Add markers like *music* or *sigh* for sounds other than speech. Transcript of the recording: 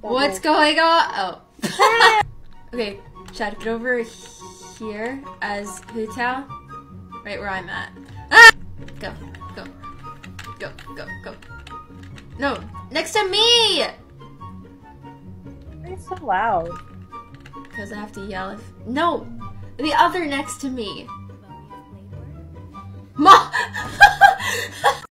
What's going on? Oh. *laughs* *laughs* okay, Shad, get over here as Hu Tao. Right where I'm at. Ah! Go, go, go, go, go. No, next to me! It's so loud. Because I have to yell if. No! The other next to me!